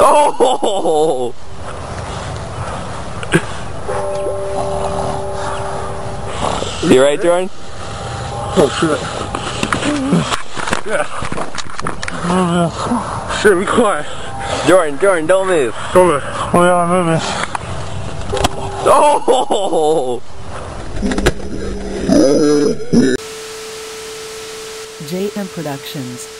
Oh! You right, Jordan? Oh shit. Yeah. Shit, be quiet. Jordan, Jordan, don't move. Come there. Oh yeah, I'm moving. Oh! JM Productions.